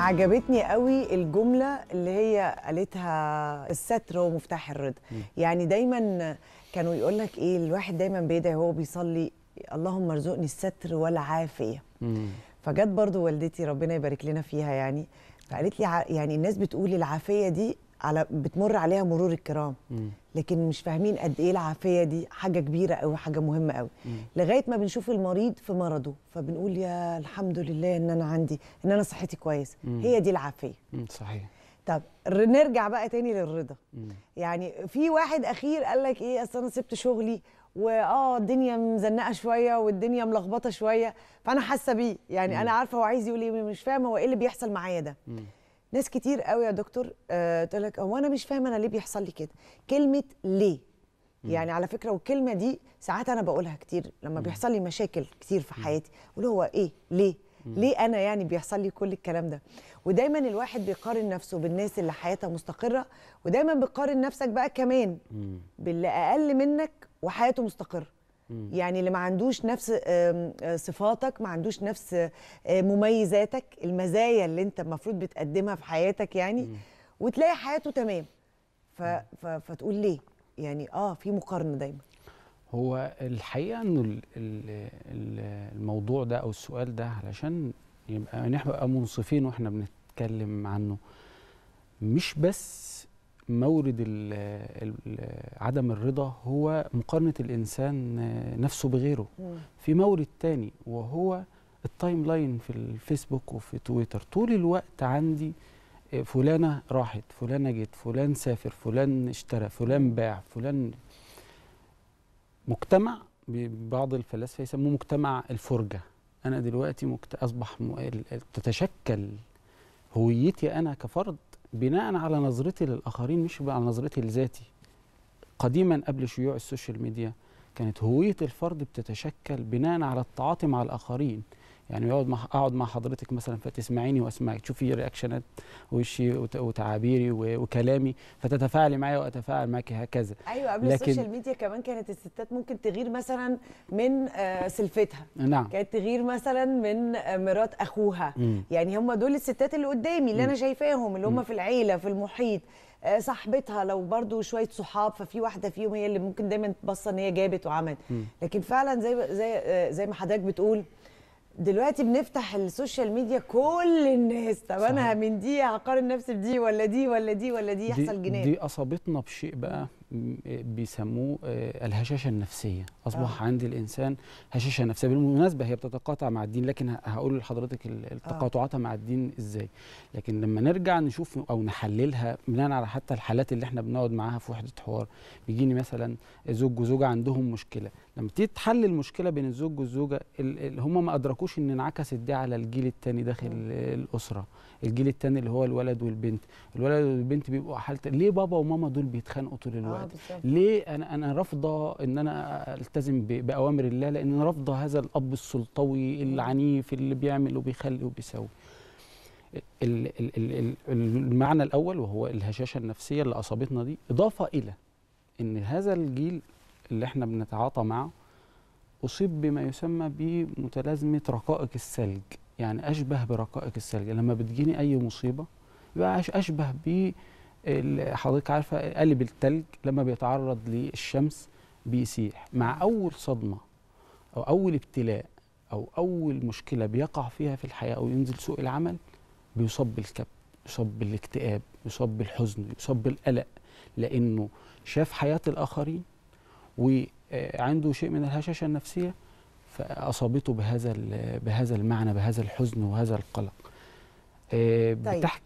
عجبتني قوي الجملة اللي هي قالتها الستر هو مفتاح الرضا. يعني دايما كانوا يقول لك إيه الواحد دايما بيدعي وهو بيصلي اللهم ارزقني الستر والعافية. مم. فجت برضو والدتي ربنا يبارك لنا فيها يعني فقالت لي يعني الناس بتقول العافية دي على بتمر عليها مرور الكرام. لكن مش فاهمين قد إيه العافية دي حاجة كبيرة قوي حاجة مهمة قوي. لغاية ما بنشوف المريض في مرضه فبنقول يا الحمد لله إن أنا عندي إن أنا صحتي كويسه. هي دي العافية. صحيح طب نرجع بقى تاني للرضا. يعني في واحد أخير قال لك إيه أصل أنا سبت شغلي واه الدنيا مزنقة شوية والدنيا ملخبطة شوية فأنا حاسة بيه يعني مم. أنا عارفة هو عايز يقول إيه مش فاهمة هو إيه اللي بيحصل معايا ده مم. ناس كتير قوي يا دكتور آه تقول لك هو أنا مش فاهمة أنا ليه بيحصل لي كده؟ كلمة ليه؟ يعني على فكرة والكلمة دي ساعات أنا بقولها كتير لما بيحصل لي مشاكل كتير في حياتي أقول هو إيه؟ ليه؟ ليه أنا يعني بيحصل لي كل الكلام ده؟ ودايما الواحد بيقارن نفسه بالناس اللي حياتها مستقرة ودايما بتقارن نفسك بقى كمان. باللي أقل منك وحياته مستقرة. يعني اللي ما عندوش نفس آه، صفاتك ما عندوش نفس آه، مميزاتك المزايا اللي انت المفروض بتقدمها في حياتك يعني وتلاقي حياته تمام. ف... ف... فتقول ليه؟ يعني آه في مقارنة دايما. هو الحقيقة إنه ال- ال- ال- الموضوع ده أو السؤال ده علشان يبقى نبقى منصفين وإحنا بنتكلم عنه. مش بس مورد ال ال عدم الرضا هو مقارنة الإنسان نفسه بغيره. في مورد تاني وهو ال timeline في الفيسبوك وفي تويتر. طول الوقت عندي آه، فلانة راحت فلانة جت فلان سافر فلان اشترى فلان باع فلان مجتمع ب- بعض الفلاسفة يسموه مجتمع الفرجة. أنا دلوقتي مكت... م... ال- تتشكل هويتي أنا كفرد بناء على نظرتي للآخرين مش على نظرتي لذاتي. قديما قبل شيوع ال social media كانت هوية الفرد بتتشكل بناء على التعاطي مع الآخرين. يعني يقعد مع أقعد مع حضرتك مثلا فتسمعيني وأسمعك تشوفي reactionات وشي وت- وتعابيري وكلامي فتتفاعلي معايا وأتفاعل معك هكذا. أيوه قبل لكن- ال social ميديا كمان كانت الستات ممكن تغير مثلا من آه سلفتها. نعم. كانت تغير مثلا من آه مرات أخوها. مم. يعني هم دول الستات اللي قدامي اللي أنا شايفاهم اللي هم في العيلة في المحيط آه، صاحبتها لو برضو شوية صحاب ففي واحدة فيهم هي اللي ممكن دايما تبص إن هي جابت وعملت. لكن فعلا زي زي زي ما حضرتك بتقول دلوقتي بنفتح ال social media كل الناس. طب أنا. من دي هقارن نفسي بدي ولا دي ولا دي ولا دي يحصل جنان. دي أصابتنا بشيء بقى. بيسموه آه، الهشاشة النفسية. أصبح آه. عند الإنسان هشاشة نفسية. بالمناسبة هي بتتقاطع مع الدين لكن هقول لحضرتك ال- التقاطعاتها مع الدين إزاي. لكن لما نرجع نشوف أو نحللها بناء على حتى الحالات اللي إحنا بنقعد معاها في وحدة حوار بيجيني مثلا زوج وزوجة عندهم مشكلة. لما تيجي تحل المشكلة بين الزوج والزوجة هم ما أدركوش إن انعكست دي على الجيل الثاني داخل الأسرة. الجيل الثاني اللي هو الولد والبنت. الولد والبنت بيبقوا حالة ليه بابا وماما دول بيتخانقوا طول آه بالظبط. ليه أنا أنا رافضة إن أنا ألتزم بأوامر الله؟ لأن أنا رافضة هذا الأب السلطوي العنيف اللي بيعمل وبيخلي وبيسوي. ال- ال- ال- ال- المعنى الأول وهو الهشاشة النفسية اللي أصابتنا دي إضافة إلى إن هذا الجيل اللي إحنا بنتعاطى معه أصيب بما يسمى بمتلازمة رقائق الثلج. يعني أشبه برقائق الثلج. لما بتجيني أي مصيبة يبقى أشبه ب حضرتك عارفة قالب التلج لما بيتعرض للشمس بيسيح. مع أول صدمة أو أول ابتلاء أو أول مشكلة بيقع فيها في الحياة أو ينزل سوق العمل بيصاب بالكبت يصاب بالاكتئاب يصاب بالحزن يصاب بالقلق. لأنه شاف حياة الآخرين وعنده شيء من الهشاشة النفسية فأصابته بهذا بهذا المعنى بهذا الحزن وهذا القلق. آه، طيب. بتحكي